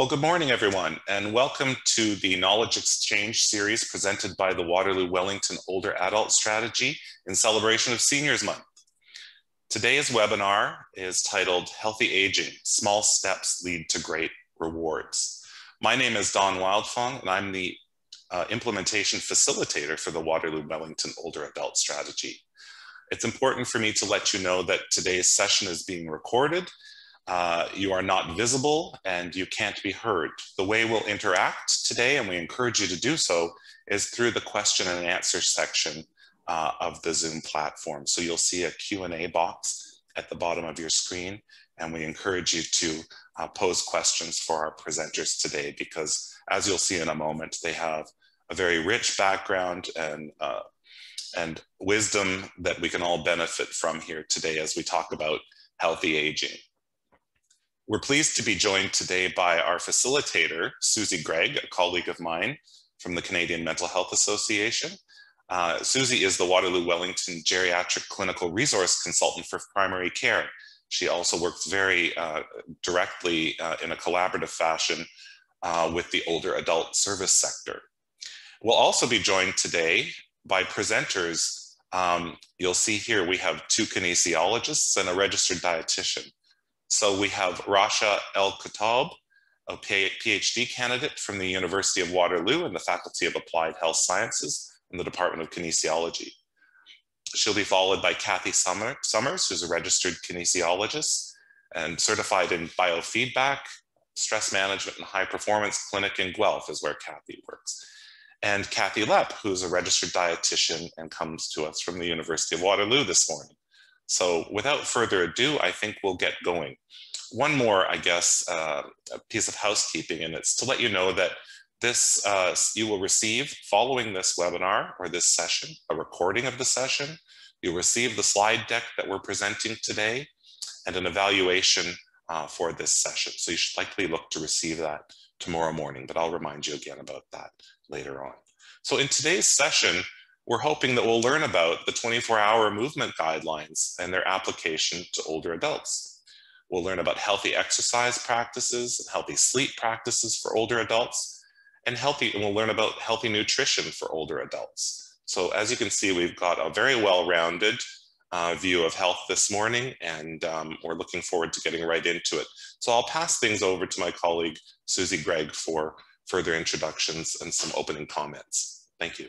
Well, good morning, everyone, and welcome to the Knowledge Exchange series presented by the Waterloo Wellington Older Adult Strategy in celebration of Seniors Month. Today's webinar is titled Healthy Aging, Small Steps Lead to Great Rewards. My name is Don Wildfong, and I'm the uh, implementation facilitator for the Waterloo Wellington Older Adult Strategy. It's important for me to let you know that today's session is being recorded. Uh, you are not visible and you can't be heard. The way we'll interact today, and we encourage you to do so, is through the question and answer section uh, of the Zoom platform. So you'll see a Q&A box at the bottom of your screen, and we encourage you to uh, pose questions for our presenters today because as you'll see in a moment, they have a very rich background and uh, and wisdom that we can all benefit from here today as we talk about healthy aging. We're pleased to be joined today by our facilitator, Susie Gregg, a colleague of mine from the Canadian Mental Health Association. Uh, Susie is the Waterloo Wellington Geriatric Clinical Resource Consultant for Primary Care. She also works very uh, directly uh, in a collaborative fashion uh, with the older adult service sector. We'll also be joined today by presenters. Um, you'll see here we have two kinesiologists and a registered dietitian. So we have Rasha El-Kotob, a PhD candidate from the University of Waterloo in the Faculty of Applied Health Sciences in the Department of Kinesiology. She'll be followed by Kathy Somers, who's a registered kinesiologist and certified in biofeedback, stress management, and high performance clinic in Guelph is where Kathy works and Kathy Lepp, who's a registered dietitian and comes to us from the University of Waterloo this morning. So without further ado, I think we'll get going. One more, I guess, uh, piece of housekeeping, and it's to let you know that this, uh, you will receive following this webinar or this session, a recording of the session. You'll receive the slide deck that we're presenting today and an evaluation uh, for this session. So you should likely look to receive that tomorrow morning, but I'll remind you again about that later on. So in today's session, we're hoping that we'll learn about the 24-hour movement guidelines and their application to older adults. We'll learn about healthy exercise practices, and healthy sleep practices for older adults, and healthy, and we'll learn about healthy nutrition for older adults. So as you can see, we've got a very well-rounded uh, view of health this morning, and um, we're looking forward to getting right into it. So I'll pass things over to my colleague, Susie Gregg, for further introductions and some opening comments. Thank you.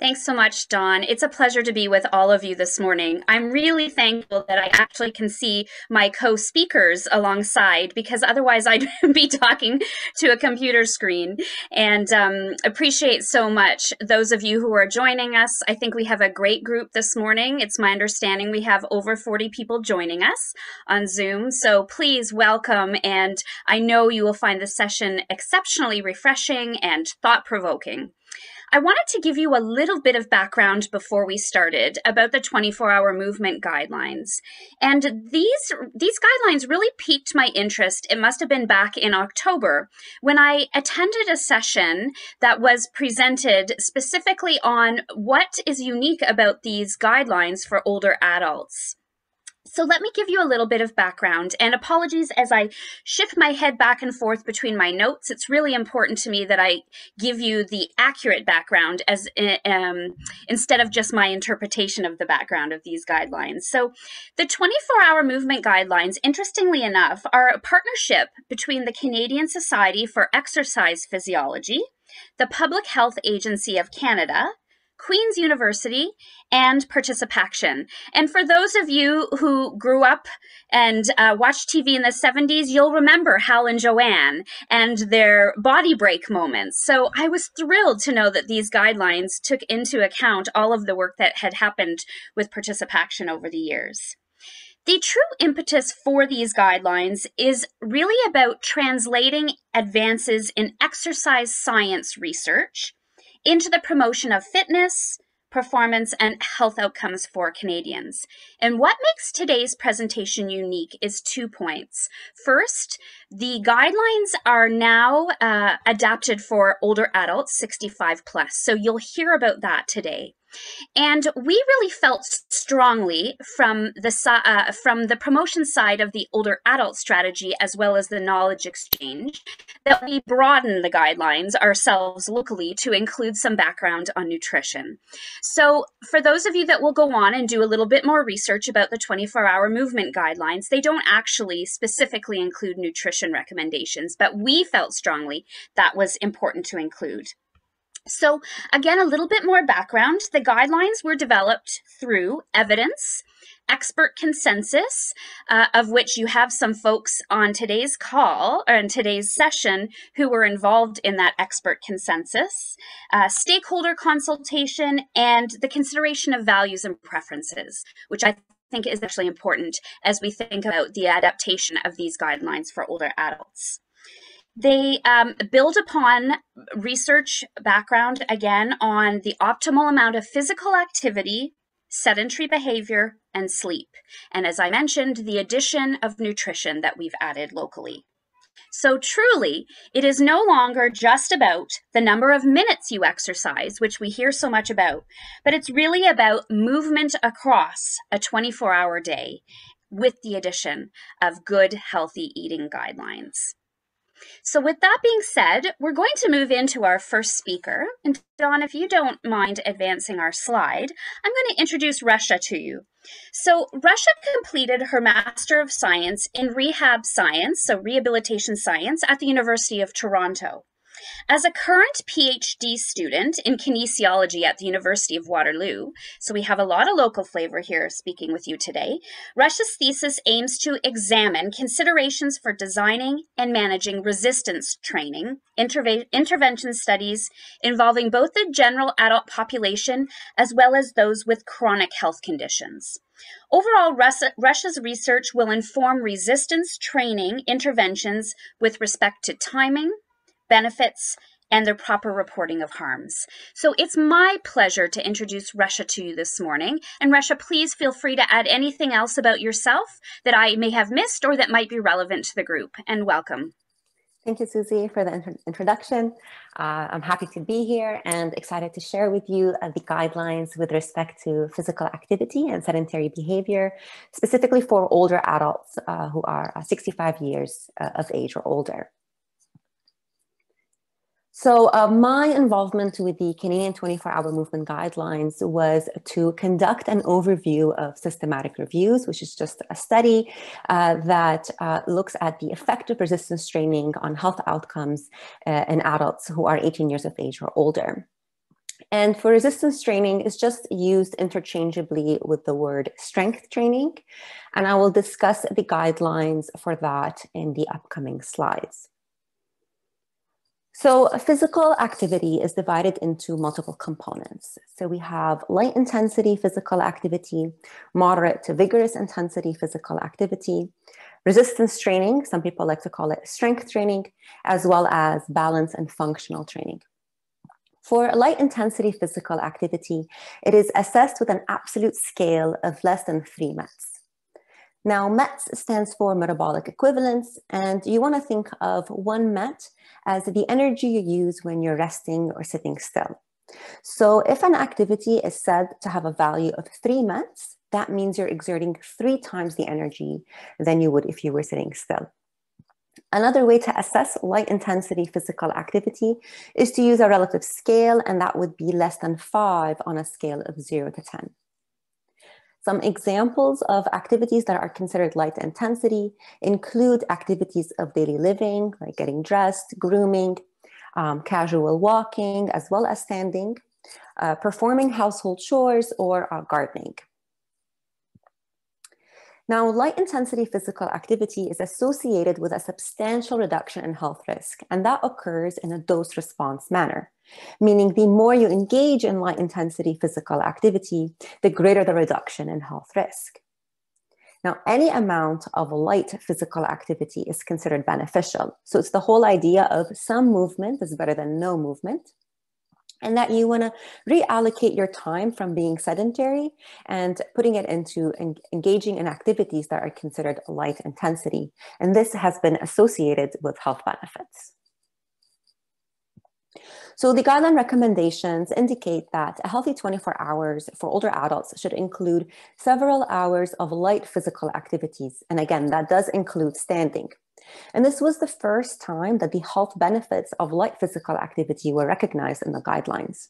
Thanks so much, Don. It's a pleasure to be with all of you this morning. I'm really thankful that I actually can see my co speakers alongside because otherwise I'd be talking to a computer screen. And um, appreciate so much those of you who are joining us. I think we have a great group this morning. It's my understanding we have over 40 people joining us on Zoom. So please welcome. And I know you will find the session exceptionally refreshing and thought provoking. I wanted to give you a little bit of background before we started about the 24-hour movement guidelines. And these these guidelines really piqued my interest. It must have been back in October when I attended a session that was presented specifically on what is unique about these guidelines for older adults. So let me give you a little bit of background and apologies as I shift my head back and forth between my notes. It's really important to me that I give you the accurate background as eh, um, instead of just my interpretation of the background of these guidelines. So the 24-hour movement guidelines, interestingly enough, are a partnership between the Canadian Society for Exercise Physiology, the Public Health Agency of Canada, Queen's University, and Participaction. And for those of you who grew up and uh, watched TV in the 70s, you'll remember Hal and Joanne and their body break moments. So I was thrilled to know that these guidelines took into account all of the work that had happened with Participaction over the years. The true impetus for these guidelines is really about translating advances in exercise science research into the promotion of fitness, performance, and health outcomes for Canadians. And what makes today's presentation unique is two points. First, the guidelines are now uh, adapted for older adults, 65 plus. So you'll hear about that today. And we really felt strongly from the uh, from the promotion side of the older adult strategy as well as the knowledge exchange that we broaden the guidelines ourselves locally to include some background on nutrition. So, for those of you that will go on and do a little bit more research about the 24-hour movement guidelines, they don't actually specifically include nutrition recommendations, but we felt strongly that was important to include. So, again, a little bit more background. The guidelines were developed through evidence, expert consensus, uh, of which you have some folks on today's call or in today's session who were involved in that expert consensus, uh, stakeholder consultation, and the consideration of values and preferences, which I think is actually important as we think about the adaptation of these guidelines for older adults. They um, build upon research background again on the optimal amount of physical activity, sedentary behavior, and sleep. And as I mentioned, the addition of nutrition that we've added locally. So truly, it is no longer just about the number of minutes you exercise, which we hear so much about, but it's really about movement across a 24 hour day with the addition of good, healthy eating guidelines. So, with that being said, we're going to move into our first speaker. And Don, if you don't mind advancing our slide, I'm going to introduce Rasha to you. So, Rasha completed her Master of Science in Rehab Science, so Rehabilitation Science, at the University of Toronto. As a current PhD student in kinesiology at the University of Waterloo, so we have a lot of local flavor here speaking with you today, Rasha's thesis aims to examine considerations for designing and managing resistance training, interve- intervention studies involving both the general adult population as well as those with chronic health conditions. Overall, Rasha's research will inform resistance training interventions with respect to timing, benefits, and their proper reporting of harms. So it's my pleasure to introduce Rasha to you this morning. And Rasha, please feel free to add anything else about yourself that I may have missed or that might be relevant to the group. And welcome. Thank you, Susie, for the introduction. Uh, I'm happy to be here and excited to share with you uh, the guidelines with respect to physical activity and sedentary behavior, specifically for older adults uh, who are uh, 65 years uh, of age or older. So uh, my involvement with the Canadian 24-hour movement guidelines was to conduct an overview of systematic reviews, which is just a study uh, that uh, looks at the effect of resistance training on health outcomes uh, in adults who are 18 years of age or older. And for resistance training, it's just used interchangeably with the word strength training. And I will discuss the guidelines for that in the upcoming slides. So physical activity is divided into multiple components. So we have light intensity physical activity, moderate to vigorous intensity physical activity, resistance training, some people like to call it strength training, as well as balance and functional training. For light intensity physical activity, it is assessed with an absolute scale of less than three METs. Now, METs stands for metabolic equivalence, and you want to think of one MET as the energy you use when you're resting or sitting still. So if an activity is said to have a value of three METs, that means you're exerting three times the energy than you would if you were sitting still. Another way to assess light intensity physical activity is to use a relative scale, and that would be less than five on a scale of zero to 10. Some examples of activities that are considered light intensity include activities of daily living, like getting dressed, grooming, um, casual walking, as well as standing, uh, performing household chores, or uh, gardening. Now, light intensity physical activity is associated with a substantial reduction in health risk, and that occurs in a dose response manner, meaning the more you engage in light intensity physical activity, the greater the reduction in health risk. Now, any amount of light physical activity is considered beneficial. So it's the whole idea of some movement is better than no movement and that you want to reallocate your time from being sedentary and putting it into en- engaging in activities that are considered light intensity. And this has been associated with health benefits. So the guideline recommendations indicate that a healthy 24 hours for older adults should include several hours of light physical activities. And again, that does include standing. And this was the first time that the health benefits of light physical activity were recognized in the guidelines.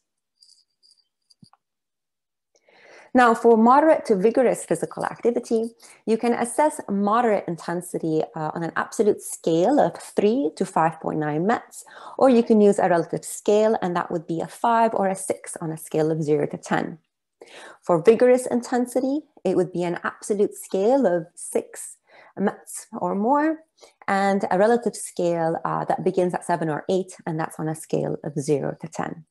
Now, for moderate to vigorous physical activity, you can assess moderate intensity uh, on an absolute scale of 3 to 5.9 METs, or you can use a relative scale, and that would be a 5 or a 6 on a scale of 0 to 10. For vigorous intensity, it would be an absolute scale of 6 METs or more, and a relative scale uh, that begins at 7 or 8, and that's on a scale of 0 to 10.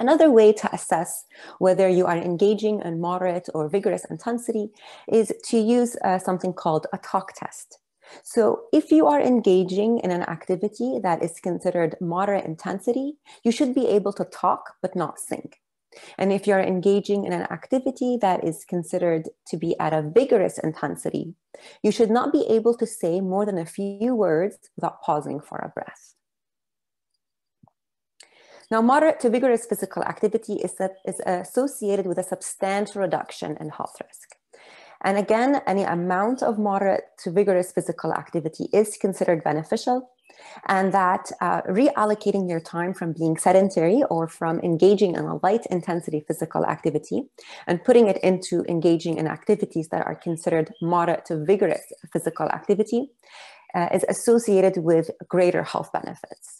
Another way to assess whether you are engaging in moderate or vigorous intensity is to use uh, something called a talk test. So if you are engaging in an activity that is considered moderate intensity, you should be able to talk but not sing. And if you're engaging in an activity that is considered to be at a vigorous intensity, you should not be able to say more than a few words without pausing for a breath. Now, moderate to vigorous physical activity is, is associated with a substantial reduction in health risk. And again, any amount of moderate to vigorous physical activity is considered beneficial, and that uh, reallocating your time from being sedentary or from engaging in a light intensity physical activity and putting it into engaging in activities that are considered moderate to vigorous physical activity uh, is associated with greater health benefits.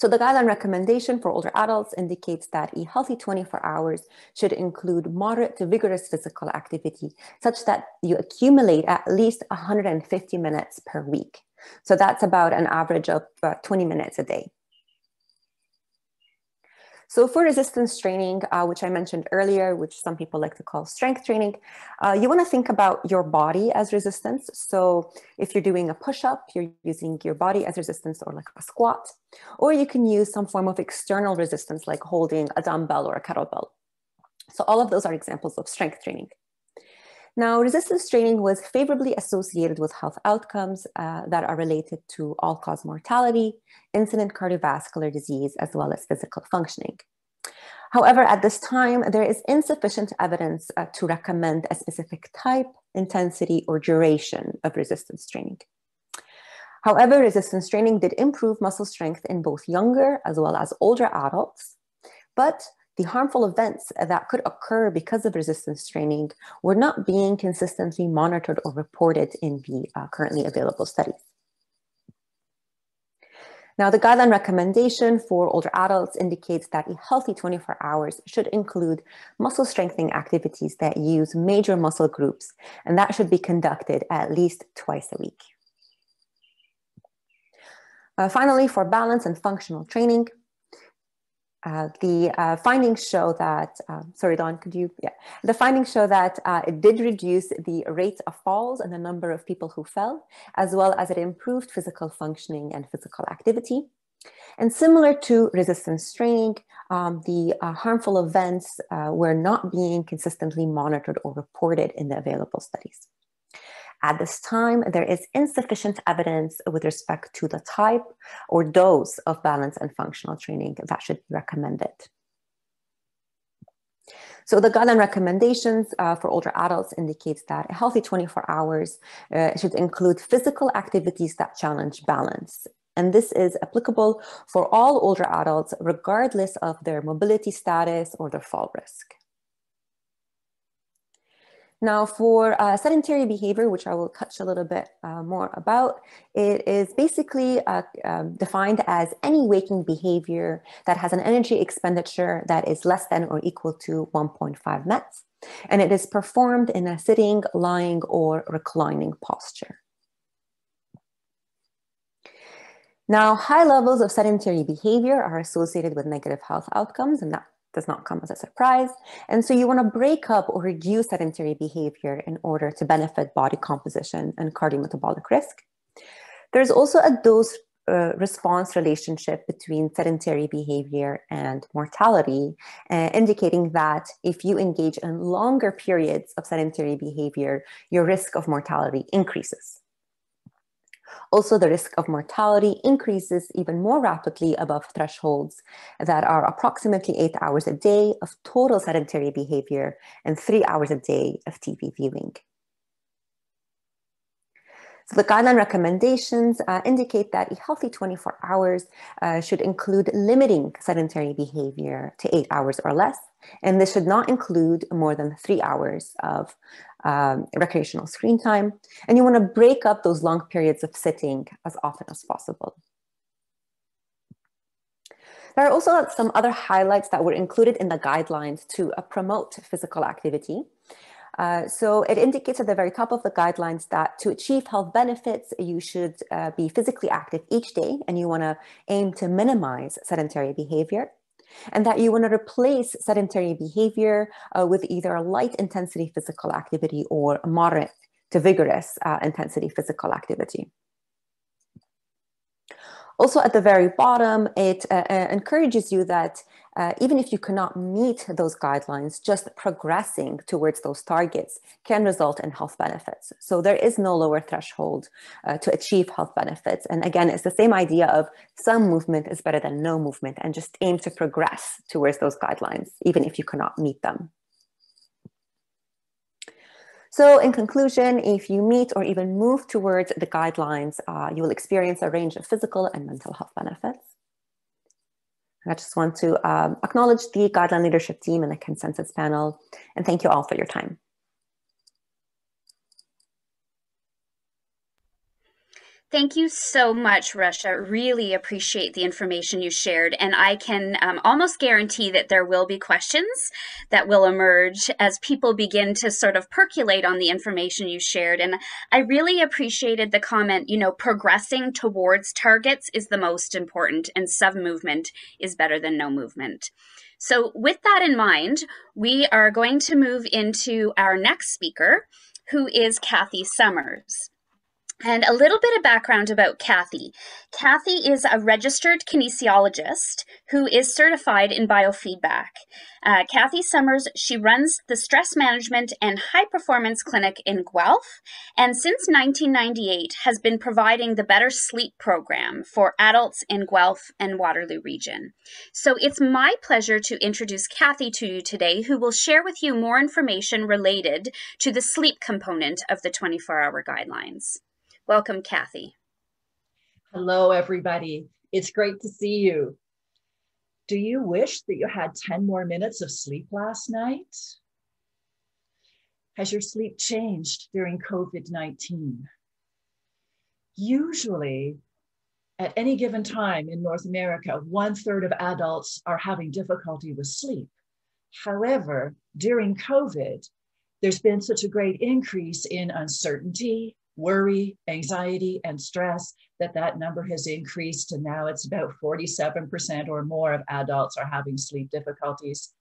So the guideline recommendation for older adults indicates that a healthy 24 hours should include moderate to vigorous physical activity such that you accumulate at least 150 minutes per week. So that's about an average of uh, 20 minutes a day. So for resistance training, uh, which I mentioned earlier, which some people like to call strength training, uh, you wanna think about your body as resistance. So if you're doing a push-up, you're using your body as resistance or like a squat, or you can use some form of external resistance like holding a dumbbell or a kettlebell. So all of those are examples of strength training. Now, resistance training was favorably associated with health outcomes uh, that are related to all-cause mortality, incident cardiovascular disease, as well as physical functioning. However, at this time, there is insufficient evidence uh, to recommend a specific type, intensity, or duration of resistance training. However, resistance training did improve muscle strength in both younger as well as older adults, but the harmful events that could occur because of resistance training were not being consistently monitored or reported in the uh, currently available studies. Now, the guideline recommendation for older adults indicates that a healthy 24 hours should include muscle strengthening activities that use major muscle groups, and that should be conducted at least twice a week. Uh, finally, for balance and functional training, uh, the uh, findings show that, uh, sorry, Don, could you, yeah, the findings show that uh, it did reduce the rate of falls and the number of people who fell, as well as it improved physical functioning and physical activity. And similar to resistance training, um, the uh, harmful events uh, were not being consistently monitored or reported in the available studies. At this time, there is insufficient evidence with respect to the type or dose of balance and functional training that should be recommended. So the guideline recommendations uh, for older adults indicates that a healthy 24 hours uh, should include physical activities that challenge balance. And this is applicable for all older adults, regardless of their mobility status or their fall risk. Now, for uh, sedentary behavior, which I will touch a little bit uh, more about, it is basically uh, um, defined as any waking behavior that has an energy expenditure that is less than or equal to 1.5 METs, and it is performed in a sitting, lying, or reclining posture. Now, high levels of sedentary behavior are associated with negative health outcomes, and that does not come as a surprise. And so you want to break up or reduce sedentary behavior in order to benefit body composition and cardiometabolic risk. There's also a dose uh, response relationship between sedentary behavior and mortality, uh, indicating that if you engage in longer periods of sedentary behavior, your risk of mortality increases. Also, the risk of mortality increases even more rapidly above thresholds that are approximately eight hours a day of total sedentary behavior and three hours a day of TV viewing. So the guideline recommendations uh, indicate that a healthy 24 hours uh, should include limiting sedentary behavior to eight hours or less, and this should not include more than three hours of um, recreational screen time. And you want to break up those long periods of sitting as often as possible. There are also some other highlights that were included in the guidelines to uh, promote physical activity. Uh, so it indicates at the very top of the guidelines that to achieve health benefits, you should uh, be physically active each day and you want to aim to minimize sedentary behavior and that you want to replace sedentary behavior uh, with either a light intensity physical activity or moderate to vigorous uh, intensity physical activity. Also at the very bottom, it uh, uh encourages you that uh, even if you cannot meet those guidelines, just progressing towards those targets can result in health benefits. So there is no lower threshold uh, to achieve health benefits. And again, it's the same idea of some movement is better than no movement and just aim to progress towards those guidelines, even if you cannot meet them. So in conclusion, if you meet or even move towards the guidelines, uh, you will experience a range of physical and mental health benefits. I just want to um, acknowledge the guideline leadership team and the consensus panel, and thank you all for your time. Thank you so much, Rasha. Really appreciate the information you shared. And I can um, almost guarantee that there will be questions that will emerge as people begin to sort of percolate on the information you shared. And I really appreciated the comment, you know, progressing towards targets is the most important, and some movement is better than no movement. So, with that in mind, we are going to move into our next speaker, who is Kathy Somers. And a little bit of background about Kathy. Kathy is a registered kinesiologist who is certified in biofeedback. Uh, Kathy Somers, she runs the Stress Management and High Performance Clinic in Guelph, and since 1998 has been providing the Better Sleep program for adults in Guelph and Waterloo region. So it's my pleasure to introduce Kathy to you today, who will share with you more information related to the sleep component of the 24 hour guidelines. Welcome, Kathy. Hello, everybody. It's great to see you. Do you wish that you had 10 more minutes of sleep last night? Has your sleep changed during COVID 19? Usually, at any given time in North America, one third of adults are having difficulty with sleep. However, during COVID, there's been such a great increase in uncertainty, worry, anxiety, and stress, that that number has increased and now it's about 47% or more of adults are having sleep difficulties.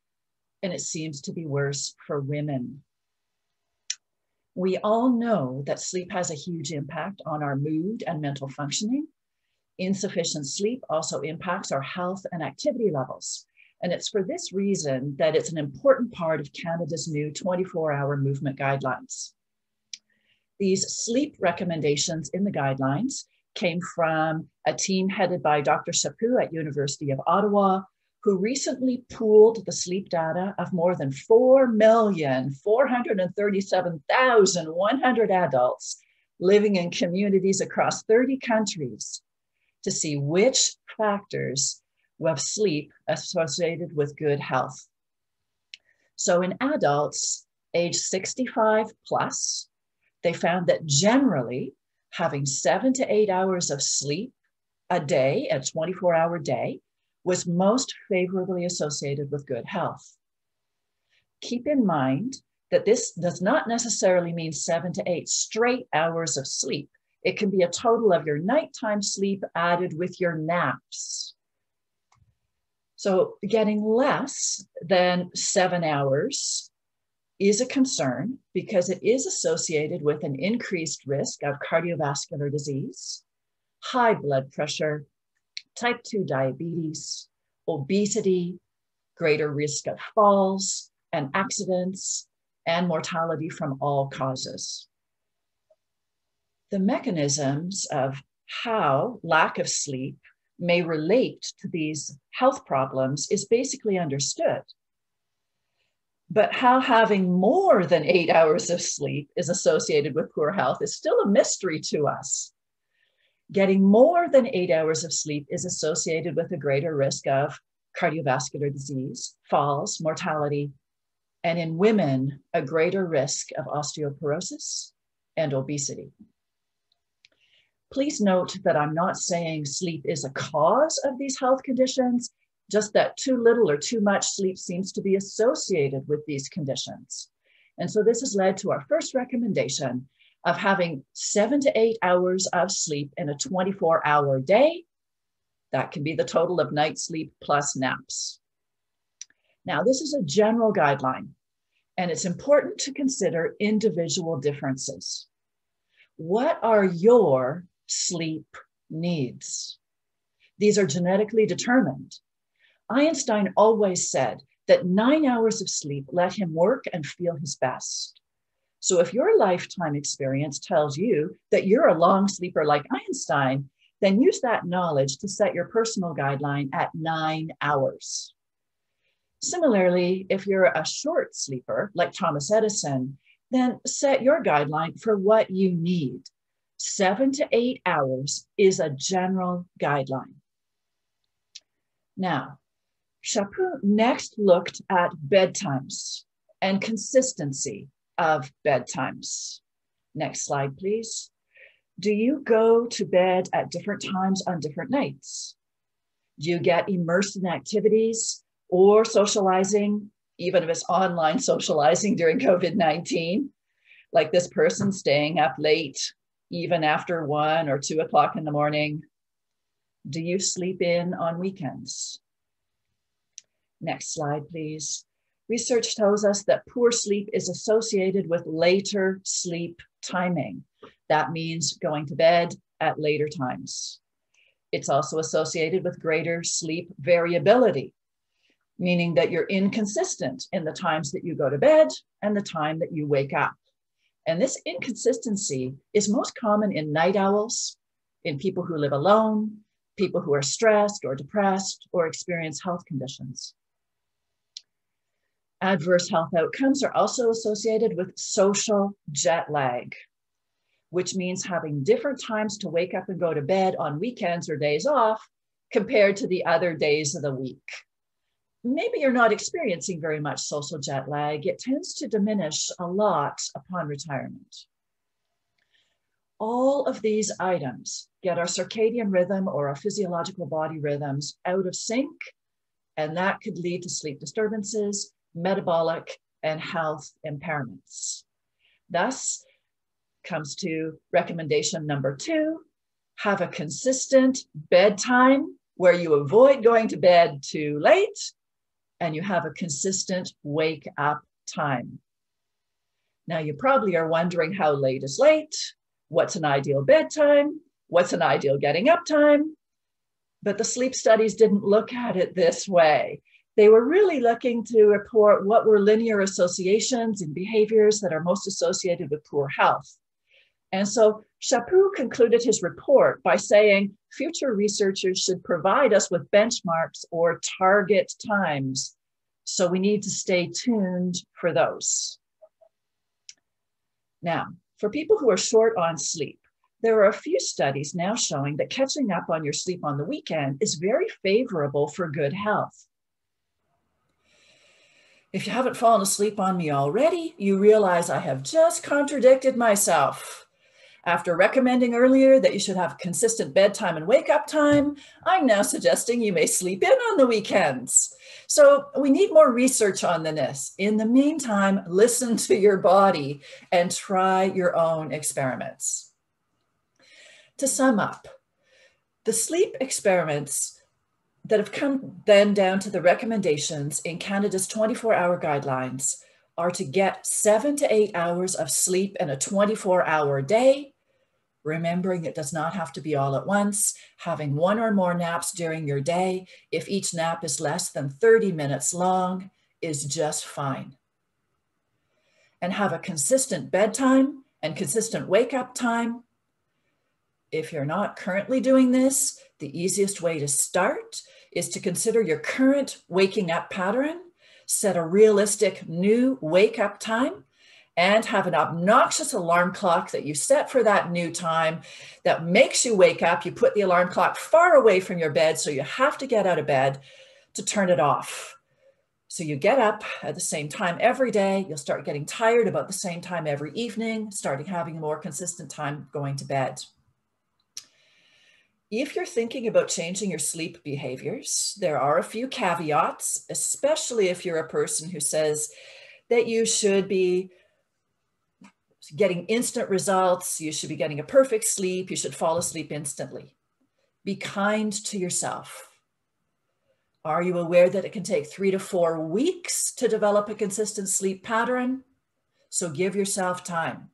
And it seems to be worse for women. We all know that sleep has a huge impact on our mood and mental functioning. Insufficient sleep also impacts our health and activity levels. And it's for this reason that it's an important part of Canada's new 24 hour movement guidelines. These sleep recommendations in the guidelines came from a team headed by Dr. Chaput at University of Ottawa, who recently pooled the sleep data of more than 4,437,100 adults living in communities across 30 countries to see which factors of sleep associated with good health. So in adults age 65 plus, they found that generally having seven to eight hours of sleep a day, a 24 hour day, was most favorably associated with good health. Keep in mind that this does not necessarily mean seven to eight straight hours of sleep. It can be a total of your nighttime sleep added with your naps. So, getting less than seven hours is a concern because it is associated with an increased risk of cardiovascular disease, high blood pressure, type 2 diabetes, obesity, greater risk of falls and accidents, and mortality from all causes. The mechanisms of how lack of sleep may relate to these health problems is basically understood. But how having more than eight hours of sleep is associated with poor health is still a mystery to us. Getting more than eight hours of sleep is associated with a greater risk of cardiovascular disease, falls, mortality, and in women, a greater risk of osteoporosis and obesity. Please note that I'm not saying sleep is a cause of these health conditions, just that too little or too much sleep seems to be associated with these conditions. And so this has led to our first recommendation of having seven to eight hours of sleep in a 24 hour day. That can be the total of night sleep plus naps. Now, this is a general guideline, and it's important to consider individual differences. What are your sleep needs. These are genetically determined. Einstein always said that nine hours of sleep let him work and feel his best. So if your lifetime experience tells you that you're a long sleeper like Einstein, then use that knowledge to set your personal guideline at nine hours. Similarly, if you're a short sleeper like Thomas Edison, then set your guideline for what you need seven to eight hours is a general guideline. Now, Chaput next looked at bedtimes and consistency of bedtimes. Next slide, please. Do you go to bed at different times on different nights? Do you get immersed in activities or socializing, even if it's online socializing during COVID 19? Like this person staying up late even after one or two o'clock in the morning? Do you sleep in on weekends? Next slide, please. Research tells us that poor sleep is associated with later sleep timing. That means going to bed at later times. It's also associated with greater sleep variability, meaning that you're inconsistent in the times that you go to bed and the time that you wake up. And this inconsistency is most common in night owls, in people who live alone, people who are stressed or depressed or experience health conditions. Adverse health outcomes are also associated with social jet lag, which means having different times to wake up and go to bed on weekends or days off compared to the other days of the week maybe you're not experiencing very much social jet lag. It tends to diminish a lot upon retirement. All of these items get our circadian rhythm or our physiological body rhythms out of sync, and that could lead to sleep disturbances, metabolic, and health impairments. Thus, comes to recommendation number two have a consistent bedtime where you avoid going to bed too late and you have a consistent wake up time. Now, you probably are wondering how late is late, what's an ideal bedtime, what's an ideal getting up time. But the sleep studies didn't look at it this way. They were really looking to report what were linear associations and behaviors that are most associated with poor health. And so Chaput concluded his report by saying future researchers should provide us with benchmarks or target times. So we need to stay tuned for those. Now, for people who are short on sleep, there are a few studies now showing that catching up on your sleep on the weekend is very favorable for good health. If you haven't fallen asleep on me already, you realize I have just contradicted myself. After recommending earlier that you should have consistent bedtime and wake up time, I'm now suggesting you may sleep in on the weekends. So we need more research on this. In the meantime, listen to your body and try your own experiments. To sum up, the sleep experiments that have come then down to the recommendations in Canada's 24 hour guidelines are to get seven to eight hours of sleep in a 24 hour day, remembering it does not have to be all at once, having one or more naps during your day, if each nap is less than 30 minutes long, is just fine. And have a consistent bedtime and consistent wake up time. If you're not currently doing this, the easiest way to start is to consider your current waking up pattern, set a realistic new wake up time, and have an obnoxious alarm clock that you set for that new time that makes you wake up. You put the alarm clock far away from your bed, so you have to get out of bed to turn it off. So you get up at the same time every day. You'll start getting tired about the same time every evening, starting having a more consistent time going to bed. If you're thinking about changing your sleep behaviors, there are a few caveats, especially if you're a person who says that you should be getting instant results, you should be getting a perfect sleep, you should fall asleep instantly. Be kind to yourself. Are you aware that it can take three to four weeks to develop a consistent sleep pattern? So give yourself time.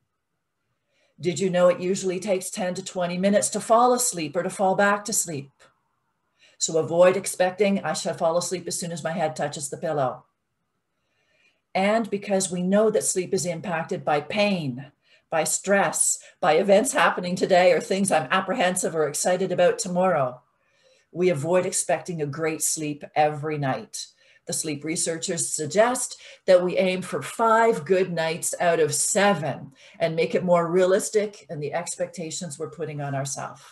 Did you know it usually takes 10 to 20 minutes to fall asleep or to fall back to sleep? So avoid expecting I shall fall asleep as soon as my head touches the pillow. And because we know that sleep is impacted by pain, by stress, by events happening today or things I'm apprehensive or excited about tomorrow, we avoid expecting a great sleep every night. The sleep researchers suggest that we aim for five good nights out of seven and make it more realistic in the expectations we're putting on ourselves.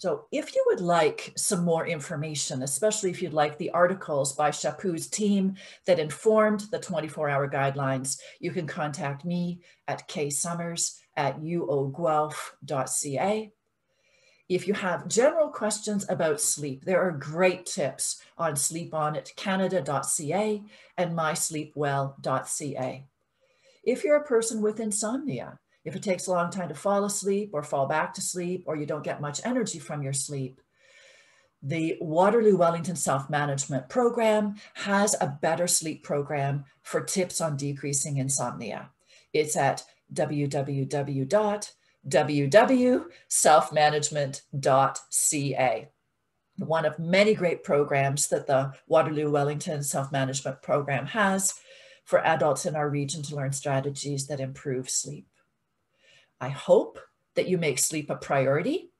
So if you would like some more information, especially if you'd like the articles by Chaput's team that informed the 24-hour guidelines, you can contact me at ksomers at uoguelph.ca. If you have general questions about sleep, there are great tips on sleeponitcanada.ca and mysleepwell.ca. If you're a person with insomnia, if it takes a long time to fall asleep or fall back to sleep, or you don't get much energy from your sleep, the Waterloo Wellington Self Management Program has a better sleep program for tips on decreasing insomnia. It's at www www.selfmanagement.ca. One of many great programs that the Waterloo Wellington Self Management Program has for adults in our region to learn strategies that improve sleep. I hope that you make sleep a priority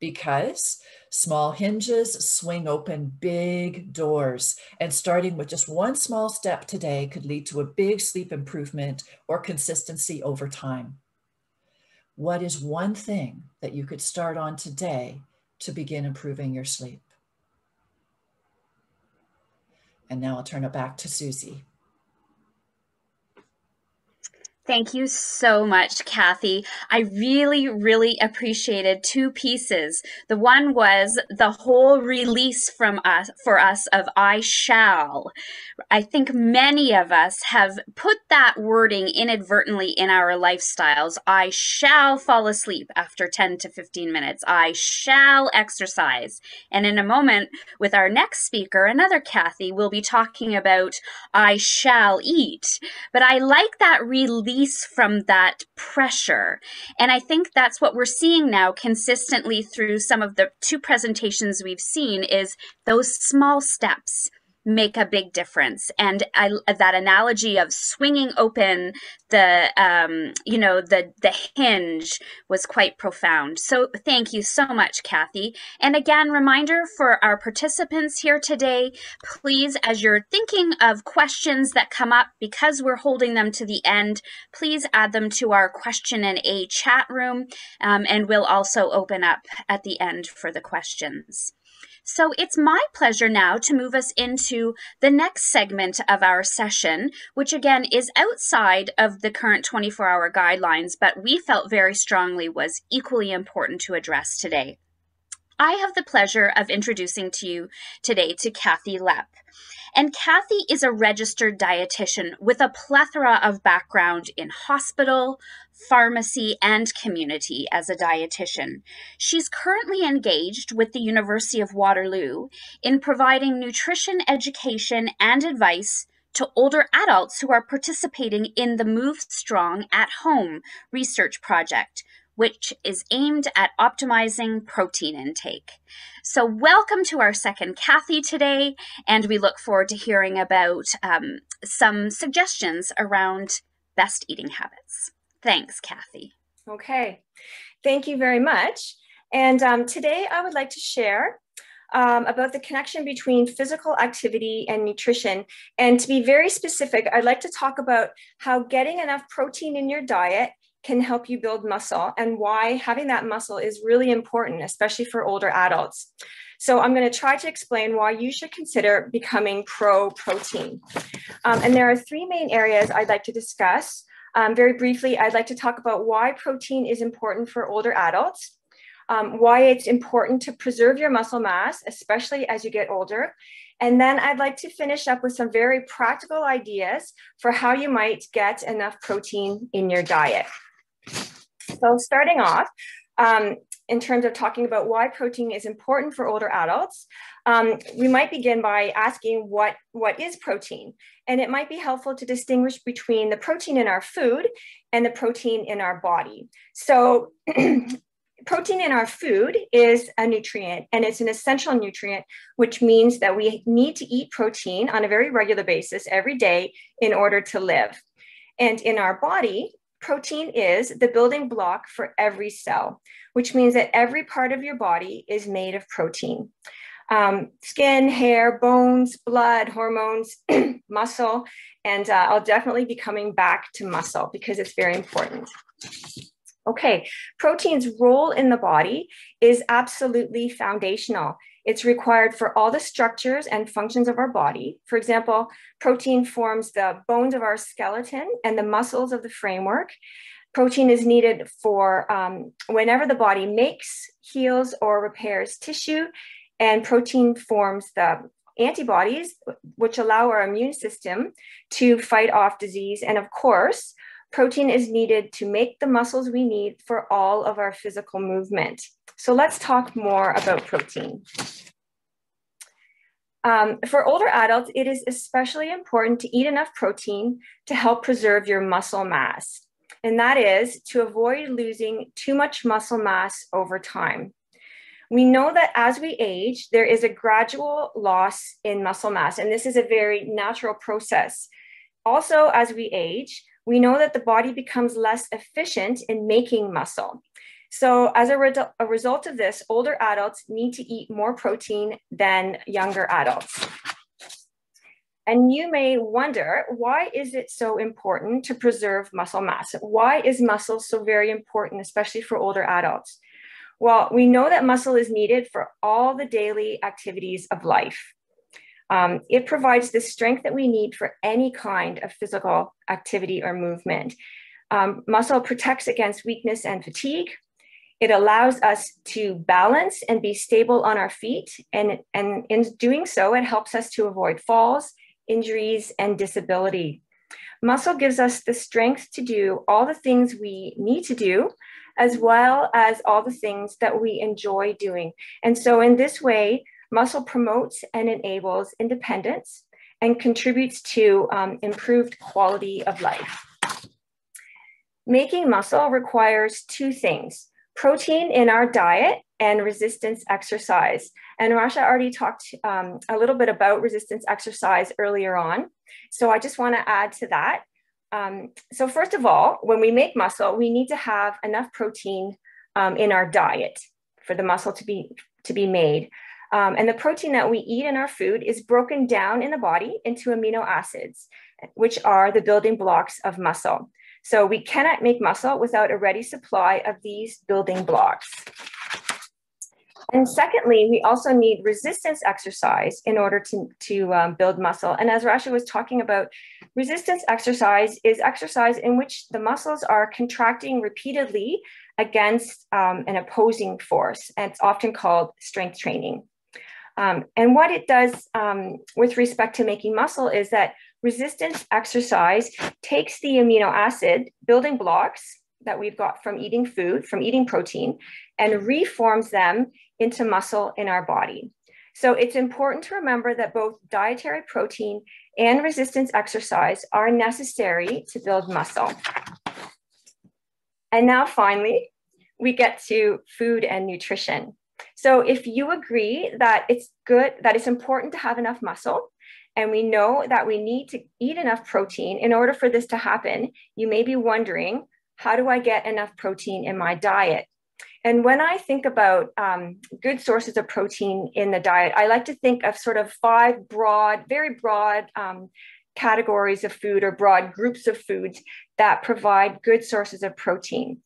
because small hinges swing open big doors. And starting with just one small step today could lead to a big sleep improvement or consistency over time. What is one thing that you could start on today to begin improving your sleep? And now I'll turn it back to Susie. Thank you so much, Kathy. I really, really appreciated two pieces. The one was the whole release from us for us of I shall. I think many of us have put that wording inadvertently in our lifestyles. I shall fall asleep after 10 to 15 minutes. I shall exercise. And in a moment with our next speaker, another Kathy, we'll be talking about I shall eat. But I like that release release from that pressure. And I think that's what we're seeing now consistently through some of the two presentations we've seen is those small steps make a big difference. And I, that analogy of swinging open the, um, you know, the the hinge was quite profound. So thank you so much, Kathy. And again, reminder for our participants here today: please, as you're thinking of questions that come up, because we're holding them to the end, please add them to our question and a chat room, um, and we'll also open up at the end for the questions. So it's my pleasure now to move us into the next segment of our session, which again is outside of the current 24 hour guidelines, but we felt very strongly was equally important to address today. I have the pleasure of introducing to you today to Kathy Lepp. And Kathy is a registered dietitian with a plethora of background in hospital, pharmacy, and community as a dietitian. She's currently engaged with the University of Waterloo in providing nutrition education and advice to older adults who are participating in the Move Strong at Home research project, which is aimed at optimizing protein intake. So, welcome to our second Kathy today, and we look forward to hearing about um, some suggestions around best eating habits. Thanks, Kathy. Okay, thank you very much. And um, today I would like to share um, about the connection between physical activity and nutrition. And to be very specific, I'd like to talk about how getting enough protein in your diet can help you build muscle and why having that muscle is really important, especially for older adults. So I'm going to try to explain why you should consider becoming pro-protein. Um, and there are three main areas I'd like to discuss. Um, very briefly, I'd like to talk about why protein is important for older adults um, why it's important to preserve your muscle mass, especially as you get older. And then I'd like to finish up with some very practical ideas for how you might get enough protein in your diet. So starting off, um, in terms of talking about why protein is important for older adults, um, we might begin by asking what, what is protein? And it might be helpful to distinguish between the protein in our food and the protein in our body. So protein in our food is a nutrient and it's an essential nutrient, which means that we need to eat protein on a very regular basis every day in order to live. And in our body, protein is the building block for every cell, which means that every part of your body is made of protein. Um, skin, hair, bones, blood, hormones, muscle, and uh, I'll definitely be coming back to muscle because it's very important. Okay, protein's role in the body is absolutely foundational. It's required for all the structures and functions of our body. For example, protein forms the bones of our skeleton and the muscles of the framework. Protein is needed for um, whenever the body makes, heals, or repairs tissue. And protein forms the antibodies, which allow our immune system to fight off disease. And of course, Protein is needed to make the muscles we need for all of our physical movement. So let's talk more about protein. Um, for older adults, it is especially important to eat enough protein to help preserve your muscle mass. And that is to avoid losing too much muscle mass over time. We know that as we age, there is a gradual loss in muscle mass, and this is a very natural process. Also, as we age, we know that the body becomes less efficient in making muscle. So as a, a result of this, older adults need to eat more protein than younger adults. And you may wonder, why is it so important to preserve muscle mass? Why is muscle so very important, especially for older adults? Well, we know that muscle is needed for all the daily activities of life. Um, it provides the strength that we need for any kind of physical activity or movement. Um, muscle protects against weakness and fatigue. It allows us to balance and be stable on our feet. And, and in doing so, it helps us to avoid falls, injuries, and disability. Muscle gives us the strength to do all the things we need to do, as well as all the things that we enjoy doing. And so, in this way, Muscle promotes and enables independence and contributes to um, improved quality of life. Making muscle requires two things, protein in our diet and resistance exercise. And Rasha already talked um, a little bit about resistance exercise earlier on. So I just wanna add to that. Um, so first of all, when we make muscle, we need to have enough protein um, in our diet for the muscle to be, to be made. Um, and the protein that we eat in our food is broken down in the body into amino acids, which are the building blocks of muscle. So we cannot make muscle without a ready supply of these building blocks. And secondly, we also need resistance exercise in order to, to um, build muscle. And as Rasha was talking about, resistance exercise is exercise in which the muscles are contracting repeatedly against um, an opposing force. And it's often called strength training. Um, and what it does um, with respect to making muscle is that resistance exercise takes the amino acid building blocks that we've got from eating food, from eating protein, and reforms them into muscle in our body. So it's important to remember that both dietary protein and resistance exercise are necessary to build muscle. And now finally, we get to food and nutrition. So if you agree that it's good, that it's important to have enough muscle, and we know that we need to eat enough protein in order for this to happen, you may be wondering, how do I get enough protein in my diet? And when I think about um, good sources of protein in the diet, I like to think of sort of five broad, very broad um, categories of food or broad groups of foods that provide good sources of protein.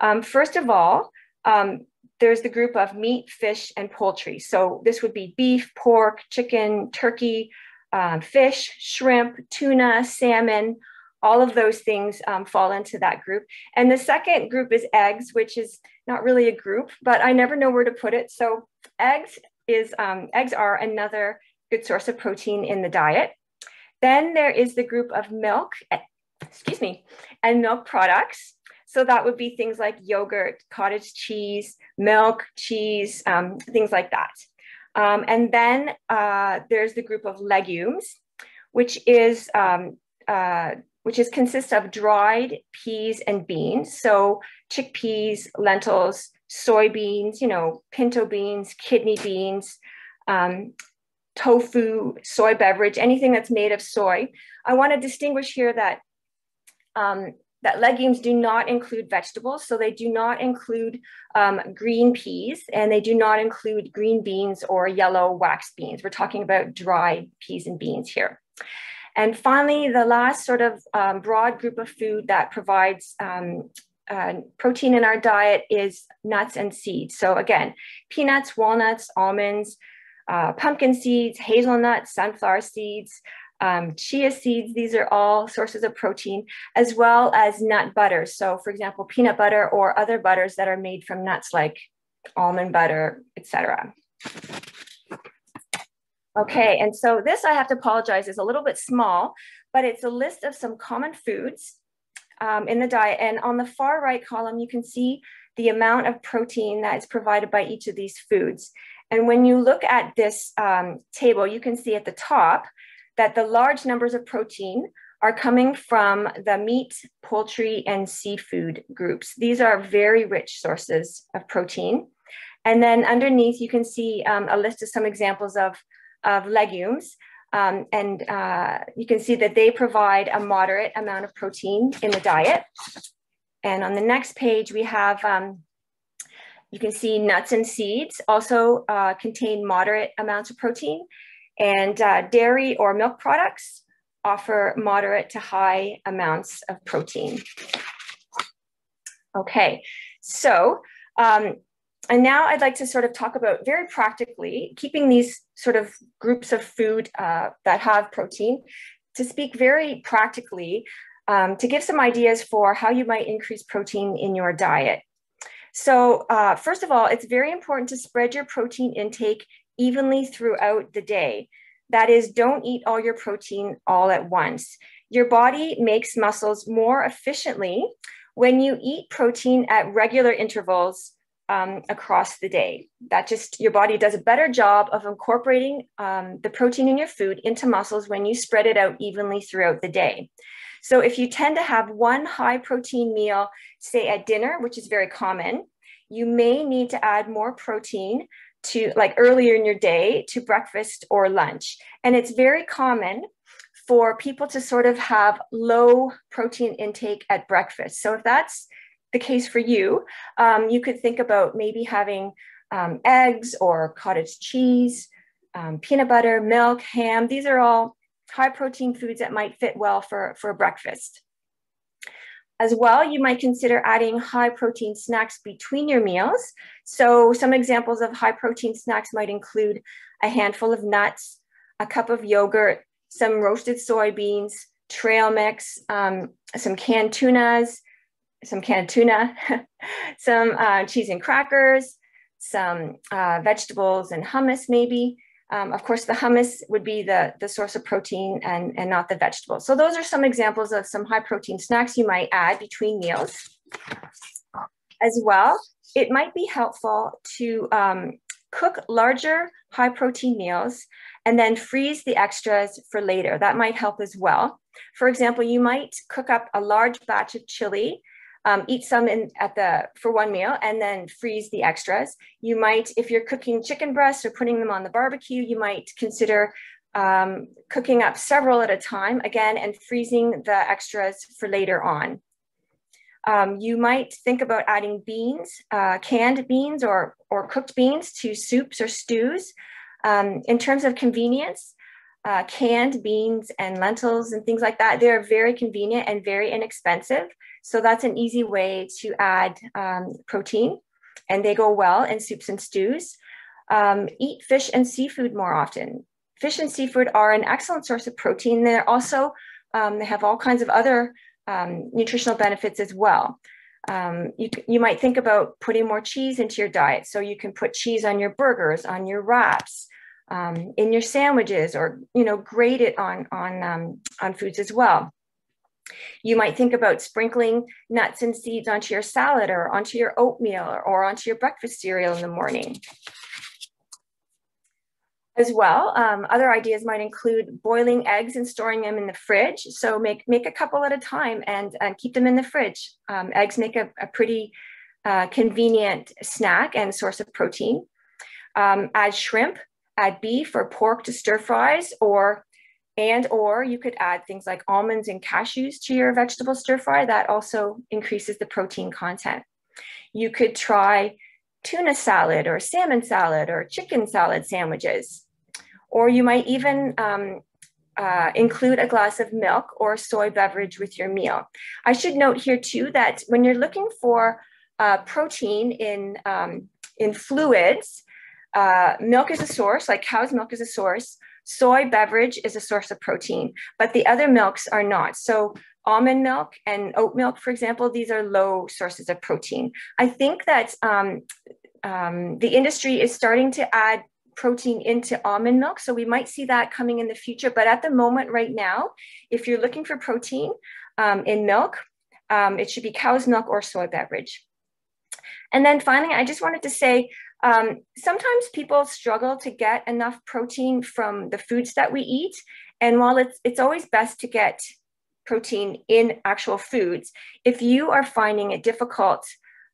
Um, first of all, um, there's the group of meat, fish, and poultry. So this would be beef, pork, chicken, turkey, um, fish, shrimp, tuna, salmon, all of those things um, fall into that group. And the second group is eggs, which is not really a group, but I never know where to put it. So eggs is um, eggs are another good source of protein in the diet. Then there is the group of milk, excuse me, and milk products. So that would be things like yogurt, cottage cheese, milk, cheese, um, things like that. Um, and then uh, there's the group of legumes, which is um, uh, which is consists of dried peas and beans. So chickpeas, lentils, soybeans, you know, pinto beans, kidney beans, um, tofu, soy beverage, anything that's made of soy. I want to distinguish here that um, that legumes do not include vegetables, so they do not include um, green peas and they do not include green beans or yellow wax beans. We're talking about dried peas and beans here. And finally, the last sort of um, broad group of food that provides um, uh, protein in our diet is nuts and seeds. So again, peanuts, walnuts, almonds, uh, pumpkin seeds, hazelnuts, sunflower seeds, um, chia seeds. These are all sources of protein, as well as nut butters. So for example, peanut butter or other butters that are made from nuts like almond butter, etc. Okay, and so this I have to apologize is a little bit small, but it's a list of some common foods um, in the diet. And on the far right column, you can see the amount of protein that is provided by each of these foods. And when you look at this um, table, you can see at the top that the large numbers of protein are coming from the meat, poultry, and seafood groups. These are very rich sources of protein. And then underneath, you can see um, a list of some examples of of legumes. Um, and uh, you can see that they provide a moderate amount of protein in the diet. And on the next page, we have, um, you can see nuts and seeds also uh, contain moderate amounts of protein. And uh, dairy or milk products offer moderate to high amounts of protein. Okay, so um, and now I'd like to sort of talk about very practically keeping these sort of groups of food uh, that have protein to speak very practically um, to give some ideas for how you might increase protein in your diet. So uh, first of all, it's very important to spread your protein intake evenly throughout the day. That is, don't eat all your protein all at once. Your body makes muscles more efficiently when you eat protein at regular intervals um, across the day. That just your body does a better job of incorporating um, the protein in your food into muscles when you spread it out evenly throughout the day. So if you tend to have one high protein meal, say at dinner, which is very common, you may need to add more protein to like earlier in your day to breakfast or lunch. And it's very common for people to sort of have low protein intake at breakfast. So if that's the case for you, um, you could think about maybe having um, eggs or cottage cheese, um, peanut butter, milk, ham. These are all high protein foods that might fit well for, for breakfast. As well, you might consider adding high protein snacks between your meals. So some examples of high protein snacks might include a handful of nuts, a cup of yogurt, some roasted soybeans, trail mix, um, some canned tunas, some canned tuna, some uh, cheese and crackers, some uh, vegetables and hummus maybe. Um, of course, the hummus would be the, the source of protein and, and not the vegetables. So those are some examples of some high protein snacks you might add between meals. As well, it might be helpful to um, cook larger high protein meals and then freeze the extras for later. That might help as well. For example, you might cook up a large batch of chili um, eat some in at the for one meal and then freeze the extras. You might, if you're cooking chicken breasts or putting them on the barbecue, you might consider um, cooking up several at a time again and freezing the extras for later on. Um, you might think about adding beans, uh, canned beans or, or cooked beans to soups or stews. Um, in terms of convenience, uh, canned beans and lentils and things like that, they're very convenient and very inexpensive. So that's an easy way to add um, protein and they go well in soups and stews. Um, eat fish and seafood more often. Fish and seafood are an excellent source of protein. They're also, um, they have all kinds of other um, nutritional benefits as well. Um, you, you might think about putting more cheese into your diet. So you can put cheese on your burgers, on your wraps, um, in your sandwiches, or you know, grate it on on on foods as well. You might think about sprinkling nuts and seeds onto your salad or onto your oatmeal or, onto your breakfast cereal in the morning. As well, um, other ideas might include boiling eggs and storing them in the fridge. So make, make a couple at a time and, and keep them in the fridge. Um, eggs make a, a pretty uh, convenient snack and source of protein. Um, add shrimp, add beef or pork to stir fries, or and or you could add things like almonds and cashews to your vegetable stir fry. That also increases the protein content. You could try tuna salad or salmon salad or chicken salad sandwiches. Or you might even um, uh, include a glass of milk or soy beverage with your meal. I should note here too that when you're looking for uh, protein in, um, in fluids, uh, milk is a source, like cow's milk is a source. Soy beverage is a source of protein, but the other milks are not. So almond milk and oat milk, for example, these are low sources of protein. I think that um, um, the industry is starting to add protein into almond milk. So we might see that coming in the future. But at the moment, right now, if you're looking for protein um, in milk, um, it should be cow's milk or soy beverage. And then finally, I just wanted to say um, sometimes people struggle to get enough protein from the foods that we eat. And while it's, it's always best to get protein in actual foods, if you are finding it difficult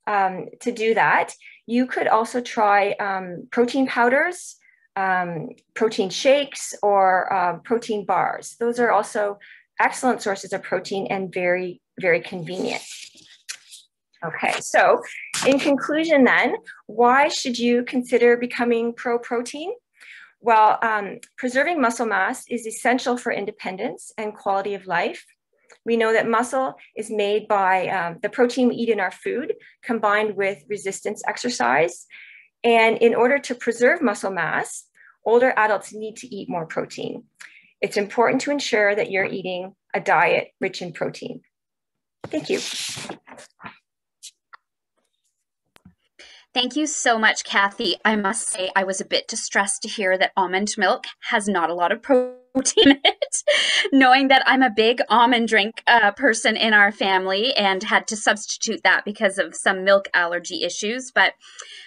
um, to do that, you could also try um, protein powders, um, protein shakes, or uh, protein bars. Those are also excellent sources of protein and very, very convenient. Okay, so in conclusion, then, why should you consider becoming pro protein? Well, um, preserving muscle mass is essential for independence and quality of life. We know that muscle is made by um, the protein we eat in our food combined with resistance exercise. And in order to preserve muscle mass, older adults need to eat more protein. It's important to ensure that you're eating a diet rich in protein. Thank you. Thank you so much, Kathy. I must say, I was a bit distressed to hear that almond milk has not a lot of protein in it, knowing that I'm a big almond drink uh, person in our family and had to substitute that because of some milk allergy issues. But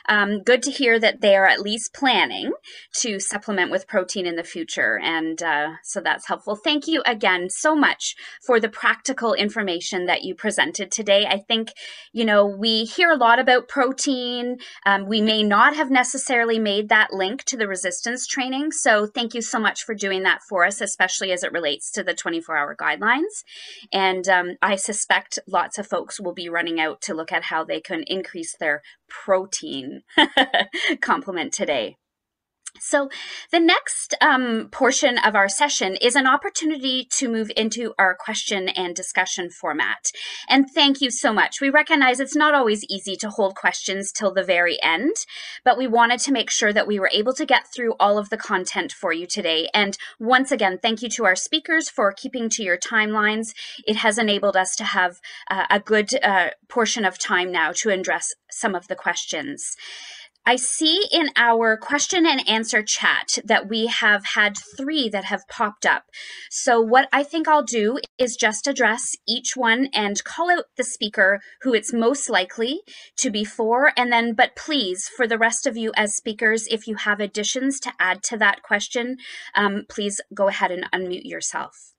um, good to hear that they are at least planning to supplement with protein in the future. And uh, so that's helpful. Thank you again so much for the practical information that you presented today. I think, you know, we hear a lot about protein. Um, we may not have necessarily made that link to the resistance training. So thank you so much for doing that for us, especially as it relates to the 24 hour guidelines. And um, I suspect lots of folks will be running out to look at how they can increase their protein complement today. So, the next um, portion of our session is an opportunity to move into our question and discussion format. And thank you so much. We recognize it's not always easy to hold questions till the very end, but we wanted to make sure that we were able to get through all of the content for you today. And once again, thank you to our speakers for keeping to your timelines. It has enabled us to have uh, a good uh, portion of time now to address some of the questions. I see in our question and answer chat that we have had three that have popped up. So, what I think I'll do is just address each one and call out the speaker who it's most likely to be for. And then, but please, for the rest of you as speakers, if you have additions to add to that question, um, please go ahead and unmute yourself.